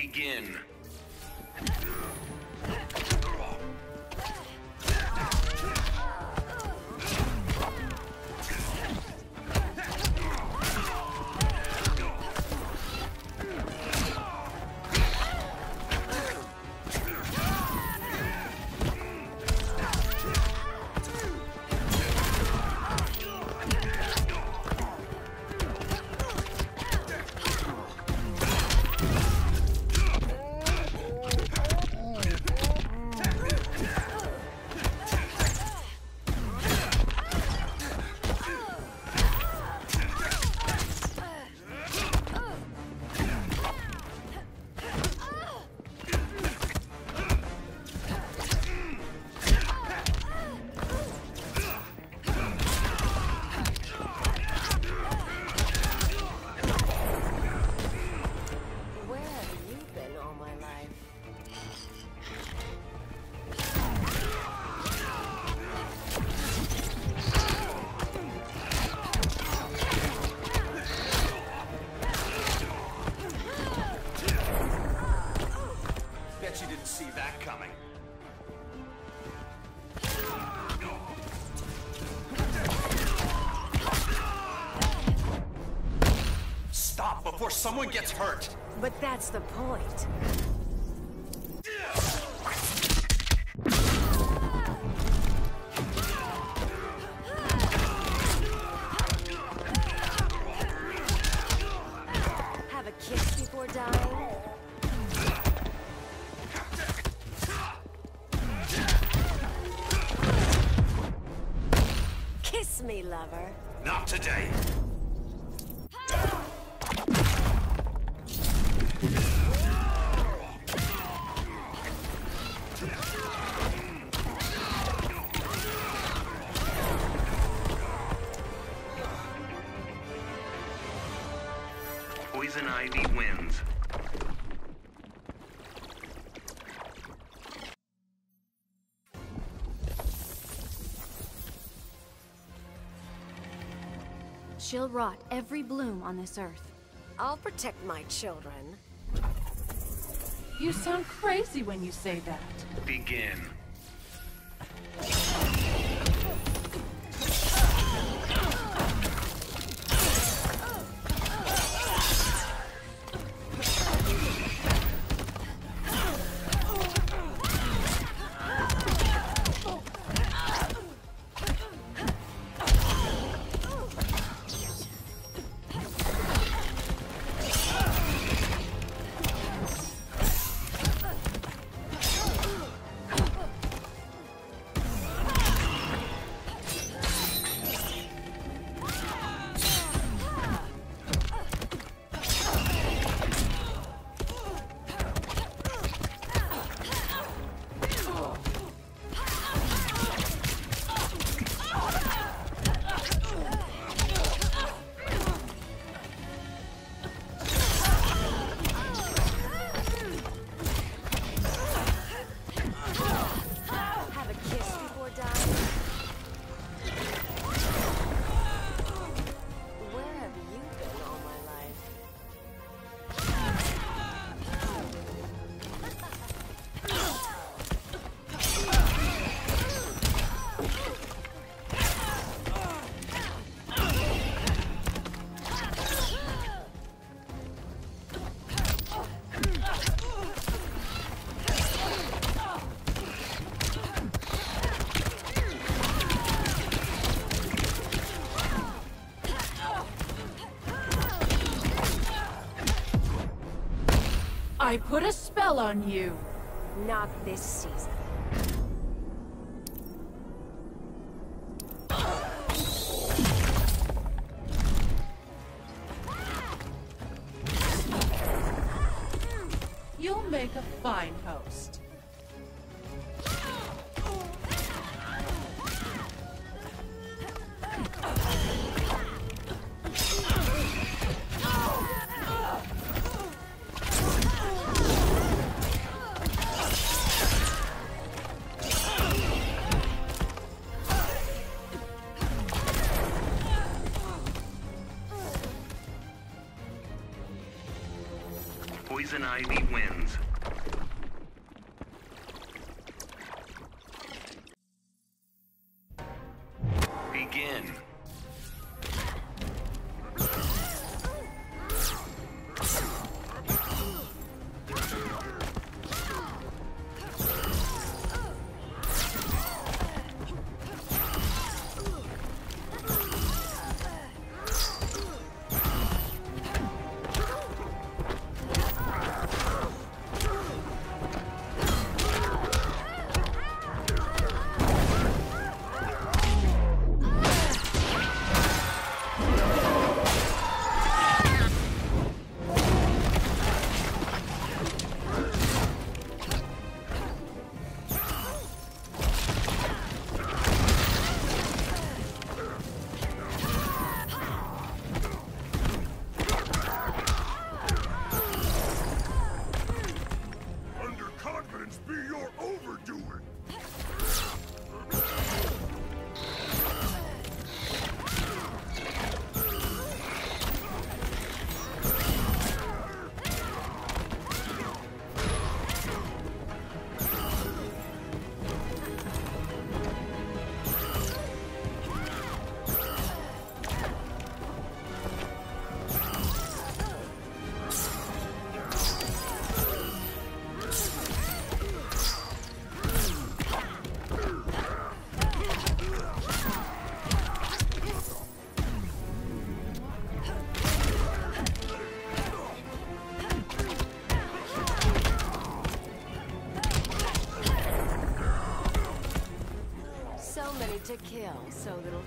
Begin. Someone gets hurt. But that's the point. Have a kiss before dying? Kiss me, lover. Not today. She'll rot every bloom on this earth. I'll protect my children. You sound crazy when you say that. Begin. I put a spell on you. Not this season. You'll make a fine host. and Ivy win. to kill so little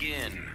begin.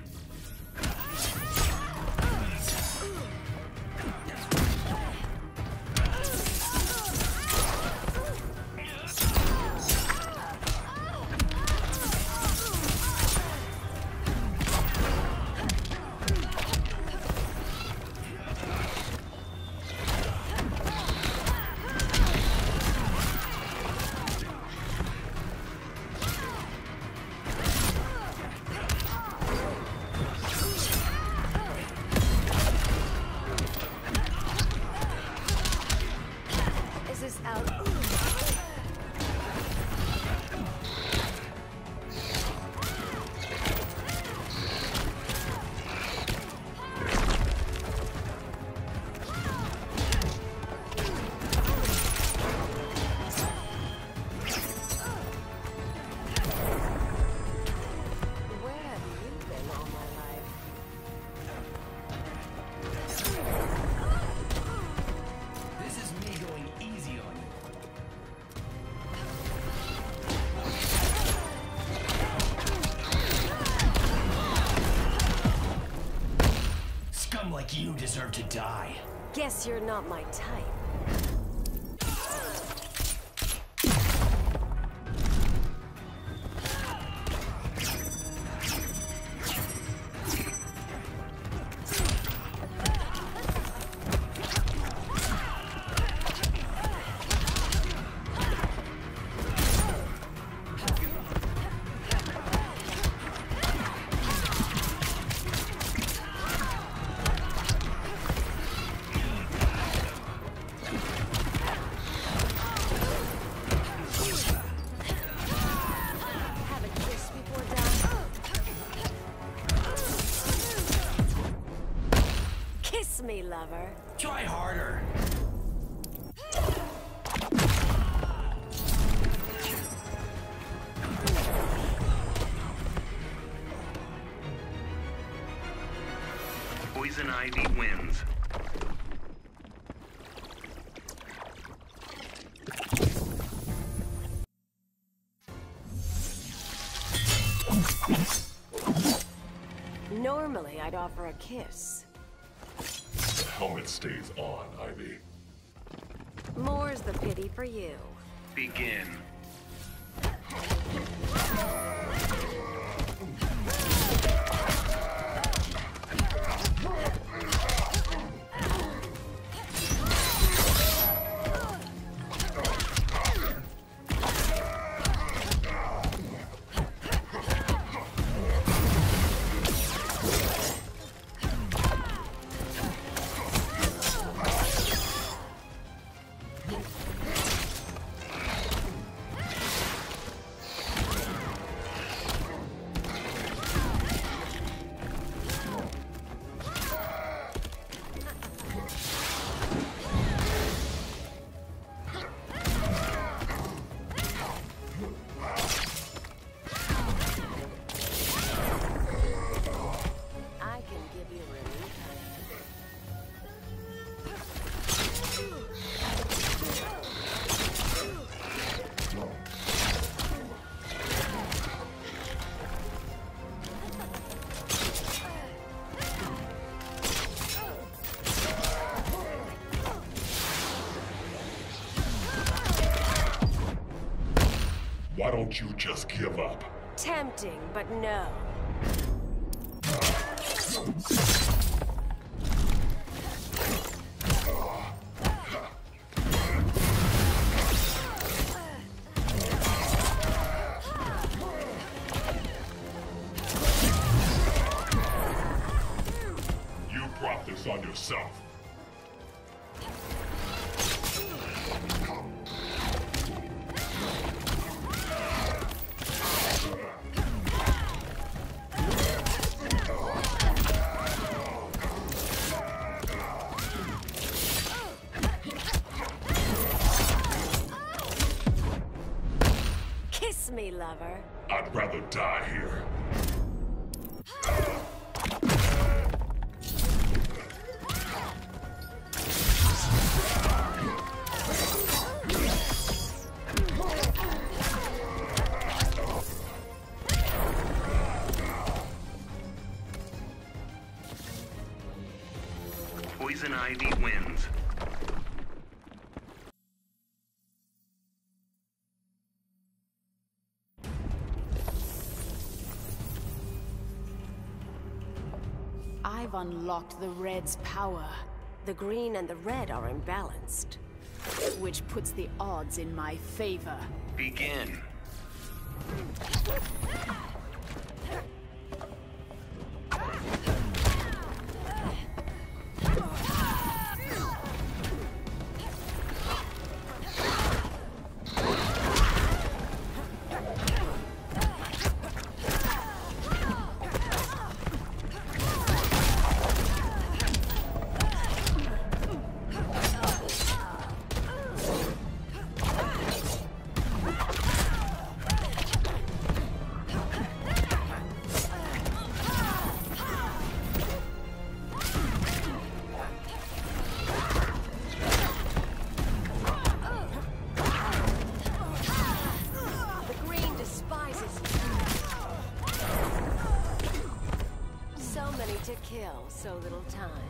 guess you're not my type. Normally, I'd offer a kiss. The helmet stays on, Ivy. More's the pity for you. Begin. Why don't you just give up? Tempting, but no. You brought this on yourself. Ivy wins. I've unlocked the Red's power, The green and the red are imbalanced. which puts the odds in my favor. Begin. Little time.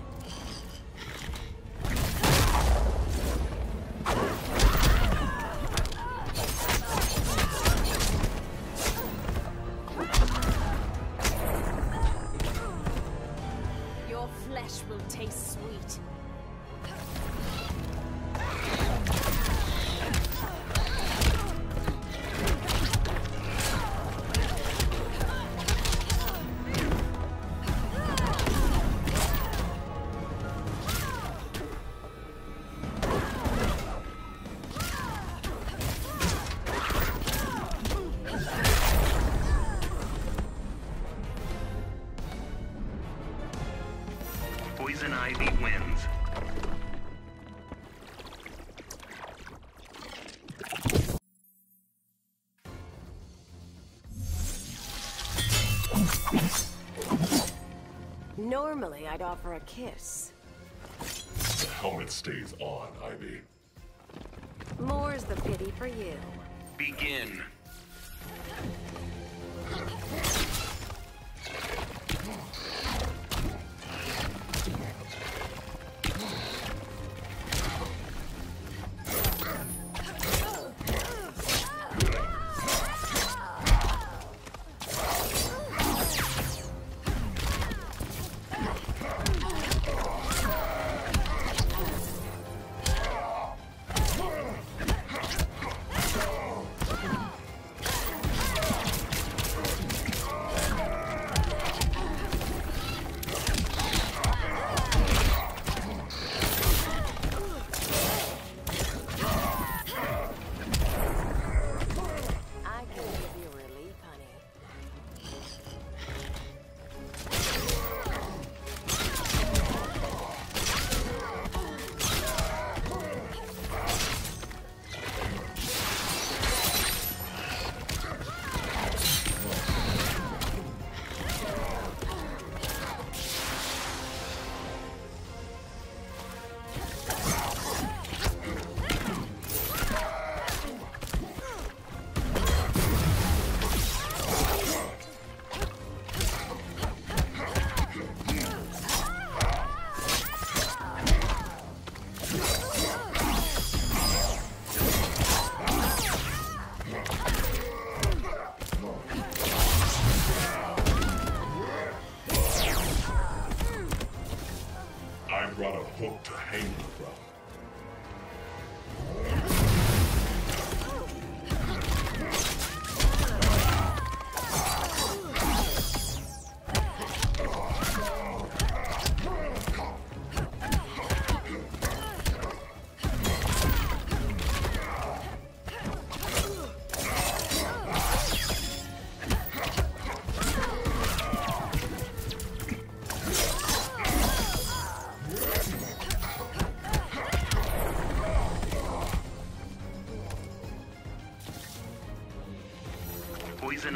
Normally, I'd offer a kiss. The helmet stays on, Ivy. More's the pity for you. Begin.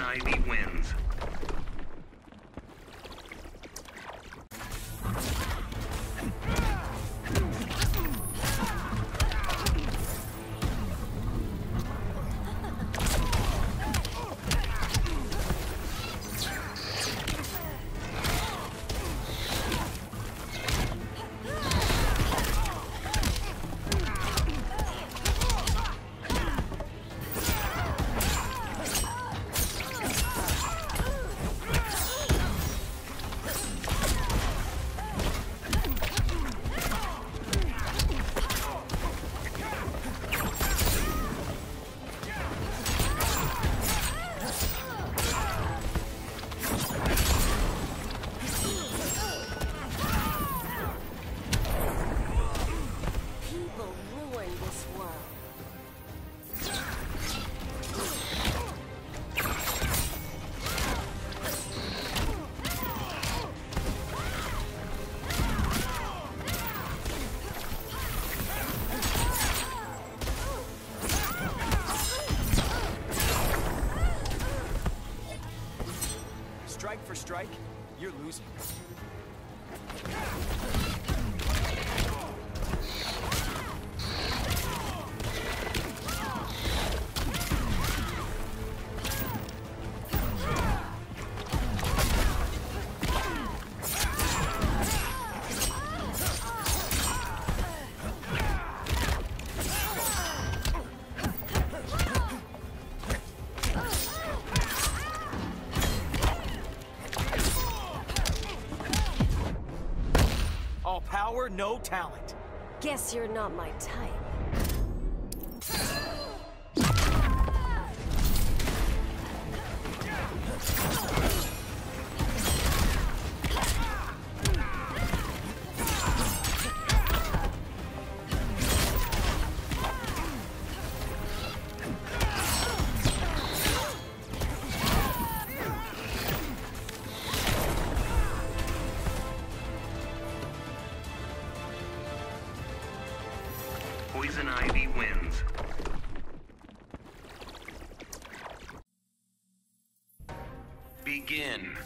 Ivy wins. Strike no talent. Guess you're not my type. Begin.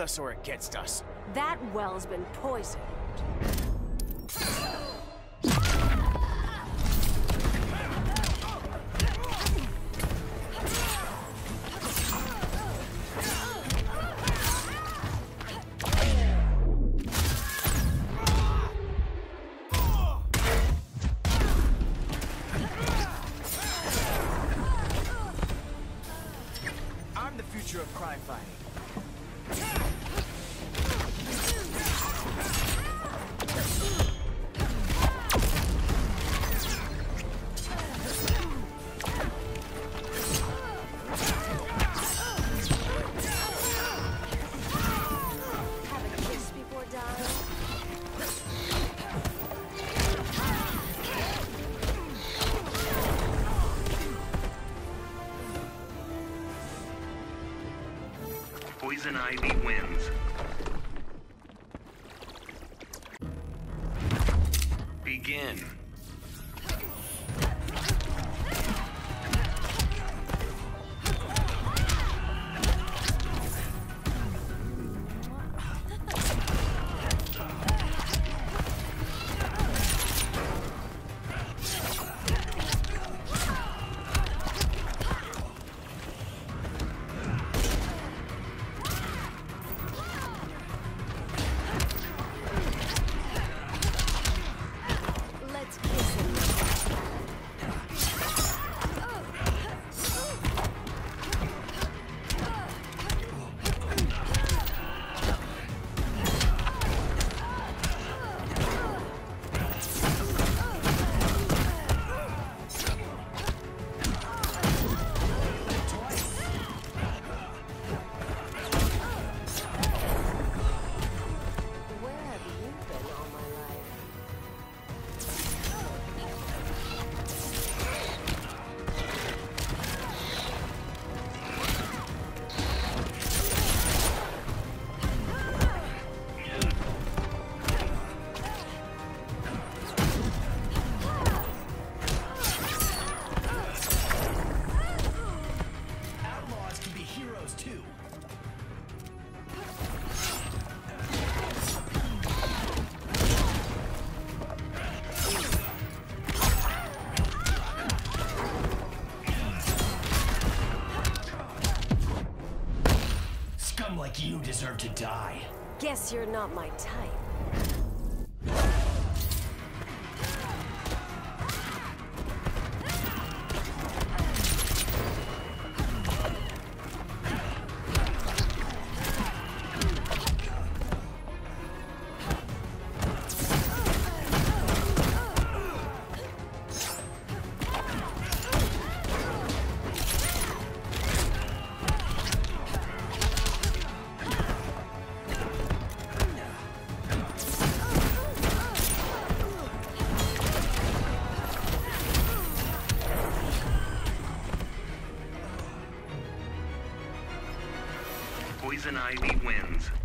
us or against us. That well's been poisoned. too. Scum like you deserve to die. Guess you're not my type. Poison Ivy wins.